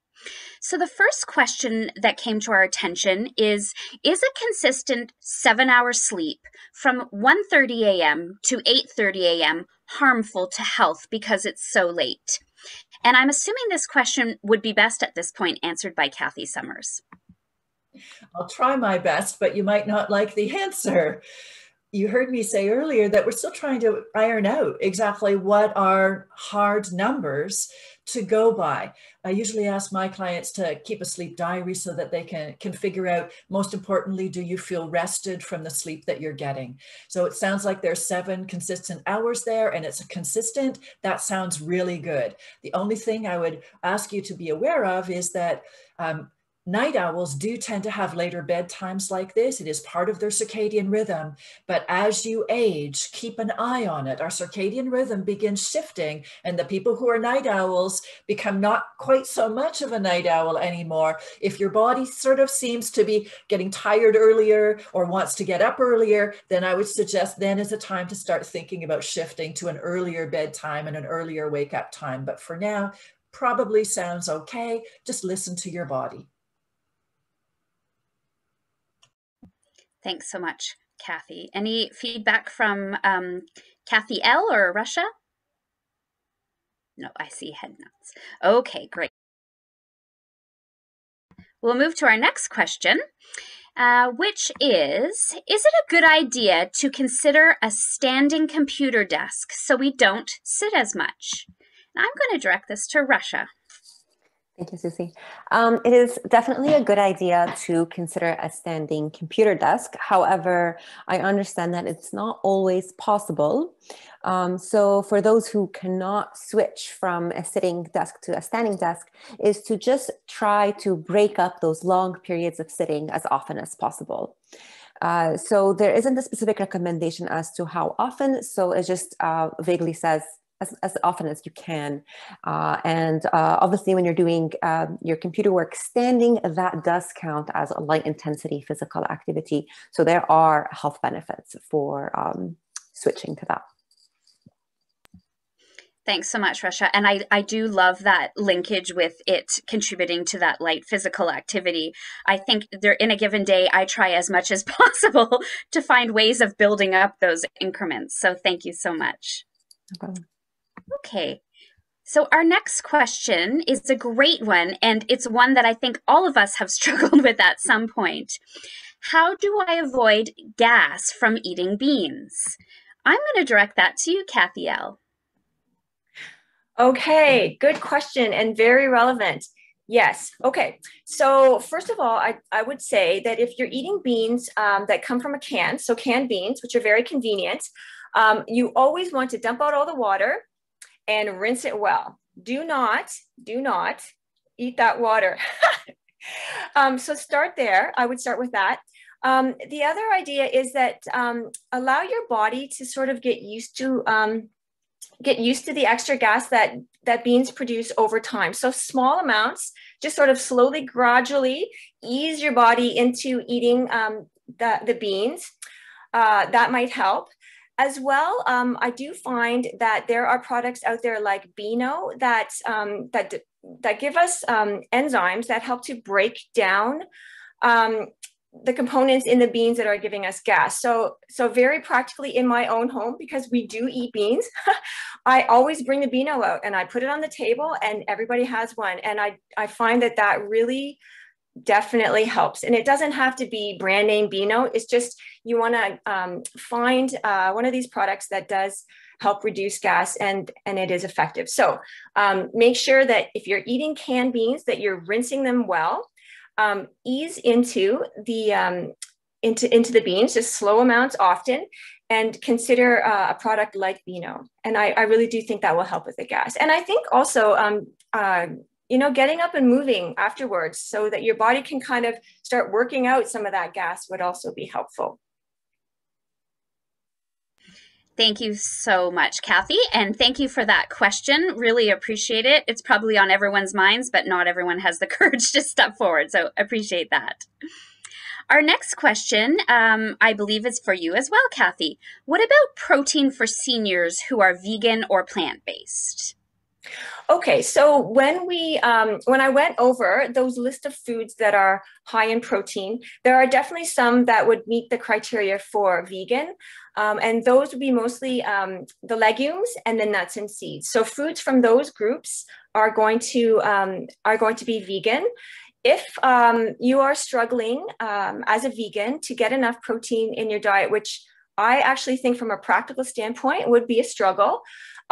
So the first question that came to our attention is is a consistent 7-hour sleep from 1:30 a.m. to 8:30 a.m. harmful to health because it's so late? And I'm assuming this question would be best at this point answered by Kathy Somers. I'll try my best, but you might not like the answer. You heard me say earlier that we're still trying to iron out exactly what are hard numbers to go by. I usually ask my clients to keep a sleep diary so that they can, can figure out, most importantly, do you feel rested from the sleep that you're getting? So it sounds like there's seven consistent hours there and it's consistent. That sounds really good. The only thing I would ask you to be aware of is that um, Night owls do tend to have later bedtimes like this. It is part of their circadian rhythm. But as you age, keep an eye on it. Our circadian rhythm begins shifting, and the people who are night owls become not quite so much of a night owl anymore. If your body sort of seems to be getting tired earlier or wants to get up earlier, then I would suggest then is a time to start thinking about shifting to an earlier bedtime and an earlier wake up time. But for now, probably sounds okay. Just listen to your body. Thanks so much, Kathy. Any feedback from um, Kathy L or Rasha? No, I see head nods. Okay, great. We'll move to our next question, uh, which is Is it a good idea to consider a standing computer desk so we don't sit as much? And I'm going to direct this to Rasha. Thank you, Susie. Um, it is definitely a good idea to consider a standing computer desk. However, I understand that it's not always possible. Um, so for those who cannot switch from a sitting desk to a standing desk is to just try to break up those long periods of sitting as often as possible. Uh, so there isn't a specific recommendation as to how often. So it just uh, vaguely says as, as often as you can. Uh, and uh, obviously, when you're doing uh, your computer work standing, that does count as a light intensity physical activity. So there are health benefits for um, switching to that. Thanks so much, Rasha. And I, I do love that linkage with it contributing to that light physical activity. I think there in a given day, I try as much as possible to find ways of building up those increments. So thank you so much. No Okay. So, our next question is a great one, and it's one that I think all of us have struggled with at some point. How do I avoid gas from eating beans? I'm going to direct that to you, Kathy L. Okay, good question and very relevant. Yes. Okay. So, first of all, I, I would say that if you're eating beans um, that come from a can, so canned beans, which are very convenient, um, you always want to dump out all the water and rinse it well. Do not, do not eat that water. um, so start there. I would start with that. Um, the other idea is that um, allow your body to sort of get used to um, get used to the extra gas that that beans produce over time. So small amounts, just sort of slowly, gradually ease your body into eating um, the, the beans. Uh, that might help. As well, um, I do find that there are products out there like Beano that um, that that give us um, enzymes that help to break down um, the components in the beans that are giving us gas. So, so very practically in my own home, because we do eat beans, I always bring the Beano out and I put it on the table and everybody has one. And I, I find that that really definitely helps. And it doesn't have to be brand name Beano. It's just you want to um, find uh, one of these products that does help reduce gas and and it is effective. So um, make sure that if you're eating canned beans, that you're rinsing them well. Um, ease into the um, into into the beans, just slow amounts often, and consider uh, a product like Beano. And I, I, really do think that will help with the gas. And I think also um, uh, you know, getting up and moving afterwards so that your body can kind of start working out some of that gas would also be helpful. Thank you so much, Kathy. And thank you for that question. Really appreciate it. It's probably on everyone's minds, but not everyone has the courage to step forward. So appreciate that. Our next question, um, I believe, is for you as well, Kathy. What about protein for seniors who are vegan or plant based? Okay, so when we um, when I went over those list of foods that are high in protein, there are definitely some that would meet the criteria for vegan, um, and those would be mostly um, the legumes and the nuts and seeds. So foods from those groups are going to um, are going to be vegan. if um, you are struggling um, as a vegan to get enough protein in your diet, which I actually think from a practical standpoint would be a struggle,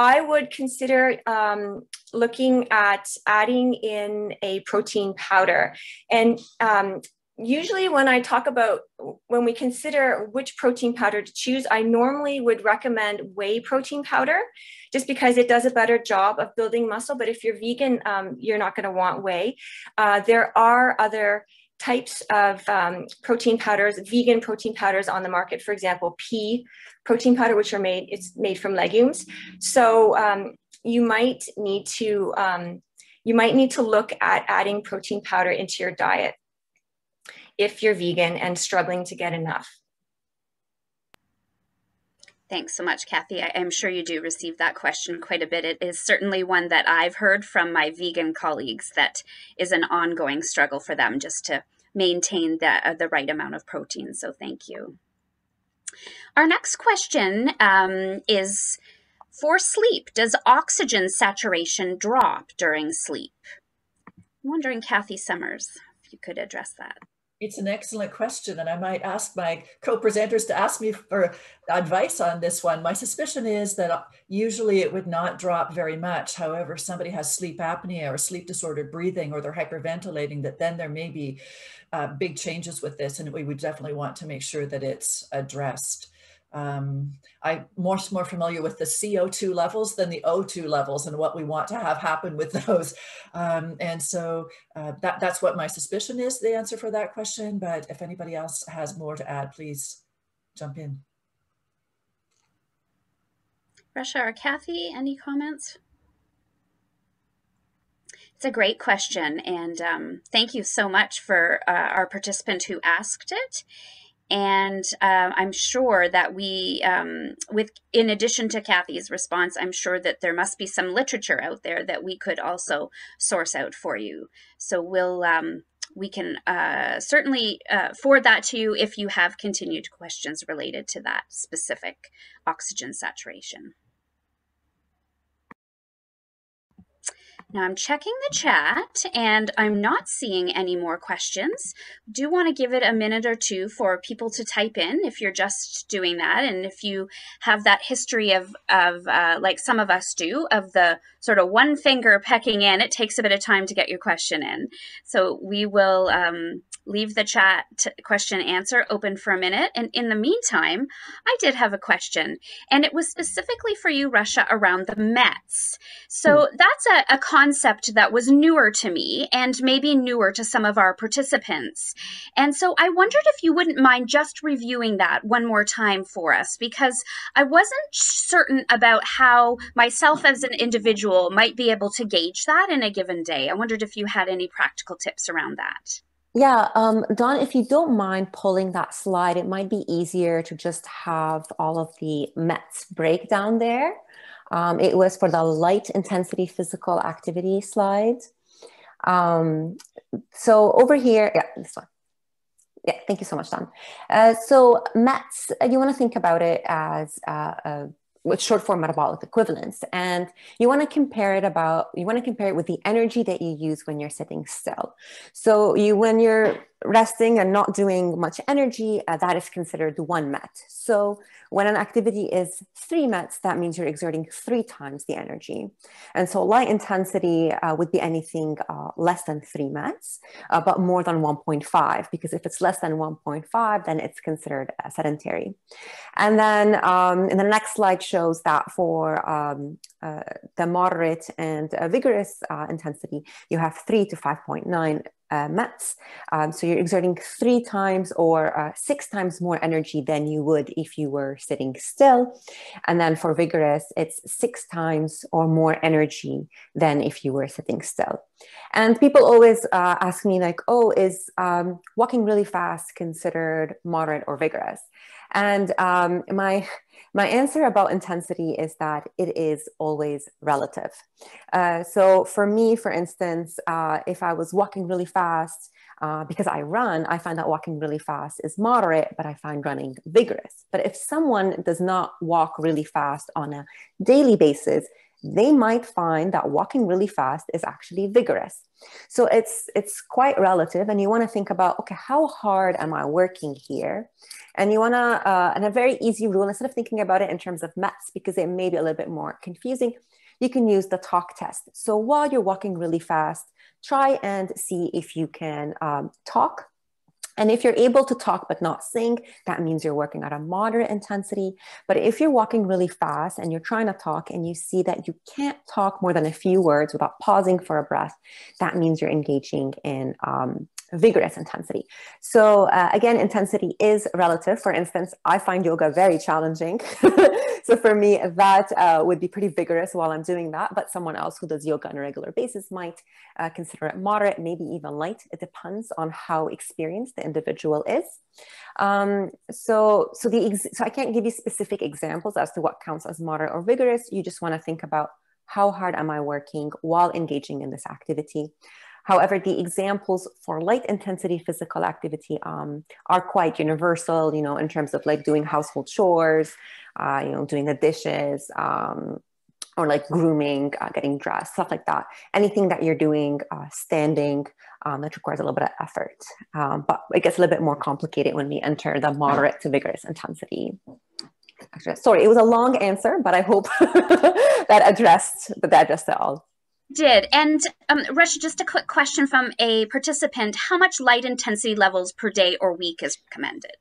I would consider um, looking at adding in a protein powder. And um, usually when I talk about when we consider which protein powder to choose, I normally would recommend whey protein powder just because it does a better job of building muscle. But if you're vegan, um, you're not going to want whey. Uh, there are other types of um, protein powders, vegan protein powders on the market. For example, pea protein powder, which are made, it's made from legumes. So um, you might need to, um, you might need to look at adding protein powder into your diet if you're vegan and struggling to get enough. Thanks so much, Kathy. I, am sure you do receive that question quite a bit. It is certainly one that I've heard from my vegan colleagues that is an ongoing struggle for them just to maintain the, uh, the right amount of protein. So thank you. Our next question um, is for sleep, does oxygen saturation drop during sleep? I'm wondering, Kathy Somers, if you could address that. It's an excellent question, and I might ask my co-presenters to ask me for advice on this one. My suspicion is that usually it would not drop very much. However, if somebody has sleep apnea or sleep disordered breathing, or they're hyperventilating, that then there may be uh, big changes with this, and we would definitely want to make sure that it's addressed. Um, I'm more, more familiar with the CO2 levels than the O2 levels and what we want to have happen with those. Um, and so uh, that, that's what my suspicion is, the answer for that question. But if anybody else has more to add, please jump in. Rasha or Kathy, any comments? It's a great question, and um, thank you so much for uh, our participant who asked it and uh, I'm sure that we, um, with in addition to Kathy's response, I'm sure that there must be some literature out there that we could also source out for you. So we'll um, we can uh, certainly uh, forward that to you if you have continued questions related to that specific oxygen saturation. Now I'm checking the chat and I'm not seeing any more questions. Do want to give it a minute or two for people to type in if you're just doing that. And if you have that history of, of uh, like some of us do, of the sort of one finger pecking in, it takes a bit of time to get your question in. So we will um, leave the chat question answer open for a minute. And in the meantime, I did have a question and it was specifically for you, Rasha, around the METs. So hmm. that's a, a concept that was newer to me and maybe newer to some of our participants. And so I wondered if you wouldn't mind just reviewing that one more time for us, because I wasn't certain about how myself as an individual might be able to gauge that in a given day. I wondered if you had any practical tips around that. Yeah, um, Don, if you don't mind pulling that slide, it might be easier to just have all of the METs breakdown there. Um, it was for the light intensity physical activity slide. Um, so over here, yeah, this one. Yeah, thank you so much, Don. Uh, so METs, you want to think about it as uh, a short form metabolic equivalence and you want to compare it about you want to compare it with the energy that you use when you're sitting still so you when you're resting and not doing much energy uh, that is considered one MET so when an activity is three METs, that means you're exerting three times the energy. And so light intensity uh, would be anything uh, less than three METs, uh, but more than 1.5, because if it's less than 1.5, then it's considered uh, sedentary. And then um, and the next slide shows that for um, uh, the moderate and vigorous intensity, you have three to 5.9 uh, METs. Um, so you're exerting three times or uh, six times more energy than you would if you were sitting still. And then for vigorous, it's six times or more energy than if you were sitting still. And people always uh, ask me, like, oh, is um, walking really fast considered moderate or vigorous? And um, my my answer about intensity is that it is always relative. Uh, so for me, for instance, uh, if I was walking really fast, uh, because I run, I find that walking really fast is moderate, but I find running vigorous. But if someone does not walk really fast on a daily basis, they might find that walking really fast is actually vigorous. So it's it's quite relative, and you want to think about okay, how hard am I working here? And you want to, uh, and a very easy rule instead of thinking about it in terms of METs because it may be a little bit more confusing. You can use the talk test. So while you're walking really fast, try and see if you can um, talk and if you're able to talk but not sing, that means you're working at a moderate intensity. But if you're walking really fast and you're trying to talk and you see that you can't talk more than a few words without pausing for a breath, that means you're engaging in um, vigorous intensity. So uh, again, intensity is relative. For instance, I find yoga very challenging. so for me, that uh, would be pretty vigorous while I'm doing that. But someone else who does yoga on a regular basis might uh, consider it moderate, maybe even light. It depends on how experienced the individual is. Um, so, so the so I can't give you specific examples as to what counts as moderate or vigorous. You just want to think about how hard am I working while engaging in this activity. However, the examples for light intensity physical activity um, are quite universal, you know, in terms of like doing household chores, uh, you know, doing the dishes, um, or like grooming, uh, getting dressed, stuff like that. Anything that you're doing uh, standing um, that requires a little bit of effort. Um, but it gets a little bit more complicated when we enter the moderate to vigorous intensity. Actually, sorry, it was a long answer, but I hope that addressed that addressed it all did. And um, Rasha, just a quick question from a participant. How much light intensity levels per day or week is recommended?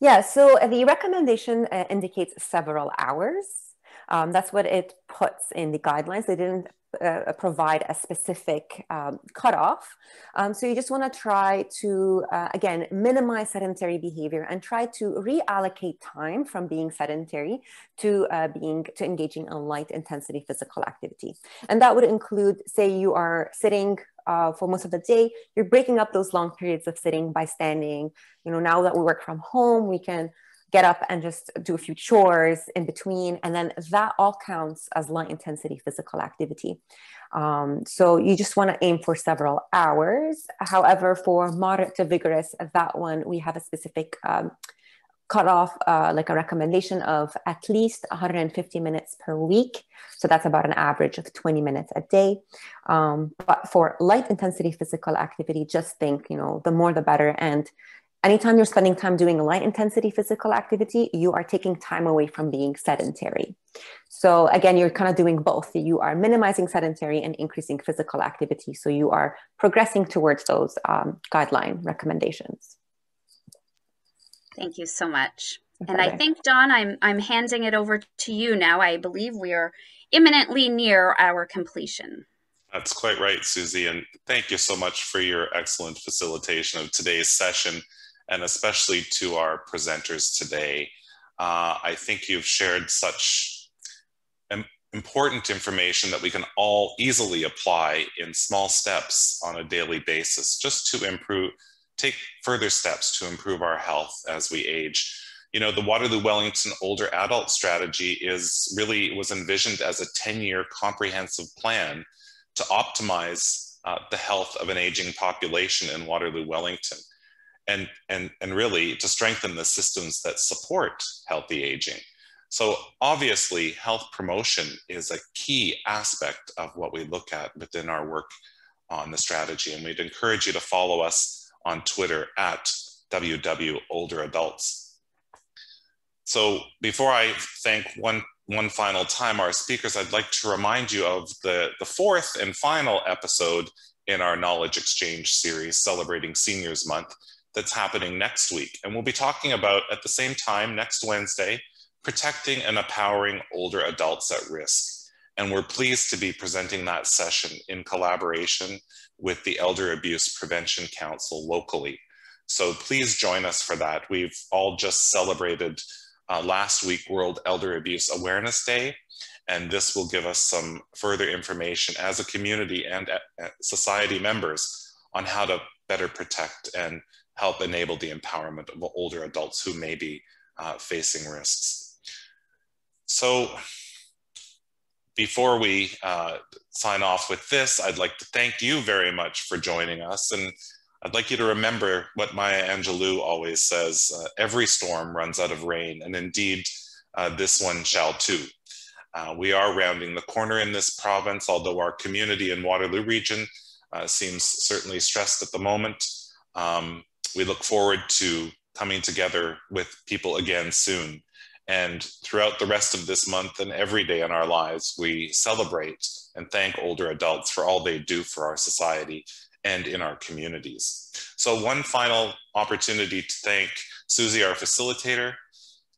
Yeah, so the recommendation uh, indicates several hours. Um, that's what it puts in the guidelines. They didn't uh, provide a specific um, cutoff. Um, so you just want to try to, uh, again, minimize sedentary behavior and try to reallocate time from being sedentary to uh, being to engaging in light intensity physical activity. And that would include, say, you are sitting uh, for most of the day, you're breaking up those long periods of sitting by standing. You know, now that we work from home, we can get up and just do a few chores in between. And then that all counts as light intensity physical activity. Um, so you just want to aim for several hours. However, for moderate to vigorous, that one, we have a specific um, cutoff, uh, like a recommendation of at least 150 minutes per week. So that's about an average of 20 minutes a day. Um, but for light intensity physical activity, just think, you know, the more the better. And anytime you're spending time doing light intensity physical activity, you are taking time away from being sedentary. So again, you're kind of doing both. You are minimizing sedentary and increasing physical activity. So you are progressing towards those um, guideline recommendations. Thank you so much. and I think, Don, I'm, I'm handing it over to you now. I believe we are imminently near our completion. That's quite right, Susie. And thank you so much for your excellent facilitation of today's session and especially to our presenters today. Uh, I think you've shared such important information that we can all easily apply in small steps on a daily basis just to improve, take further steps to improve our health as we age. You know, the Waterloo Wellington older adult strategy is really was envisioned as a 10 year comprehensive plan to optimize uh, the health of an aging population in Waterloo Wellington and, and, and really to strengthen the systems that support healthy aging. So obviously health promotion is a key aspect of what we look at within our work on the strategy. And we'd encourage you to follow us on Twitter at WW Older Adults. So before I thank one, one final time our speakers, I'd like to remind you of the, the fourth and final episode in our Knowledge Exchange series celebrating Seniors Month, that's happening next week. And we'll be talking about, at the same time, next Wednesday, protecting and empowering older adults at risk. And we're pleased to be presenting that session in collaboration with the Elder Abuse Prevention Council locally. So please join us for that. We've all just celebrated uh, last week World Elder Abuse Awareness Day, and this will give us some further information as a community and uh, society members on how to better protect and help enable the empowerment of older adults who may be uh, facing risks. So before we uh, sign off with this, I'd like to thank you very much for joining us. And I'd like you to remember what Maya Angelou always says, uh, every storm runs out of rain, and indeed, uh, this one shall too. Uh, we are rounding the corner in this province, although our community in Waterloo region uh, seems certainly stressed at the moment. Um, we look forward to coming together with people again soon. And throughout the rest of this month and every day in our lives, we celebrate and thank older adults for all they do for our society and in our communities. So one final opportunity to thank Susie, our facilitator,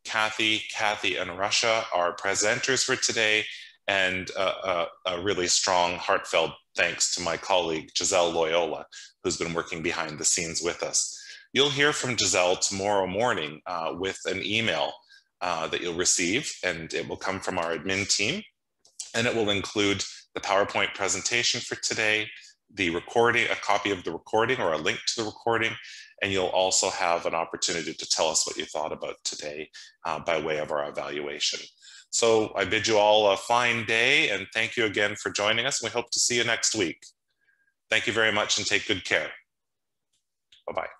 Kathy, Kathy and Rasha, our presenters for today, and a, a, really strong, heartfelt thanks to my colleague, Giselle Loyola, who's been working behind the scenes with us. You'll hear from Giselle tomorrow morning uh, with an email uh, that you'll receive, and it will come from our admin team, and it will include the PowerPoint presentation for today, the recording, a copy of the recording or a link to the recording, and you'll also have an opportunity to tell us what you thought about today uh, by way of our evaluation. So I bid you all a fine day and thank you again for joining us. We hope to see you next week. Thank you very much and take good care. Bye-bye.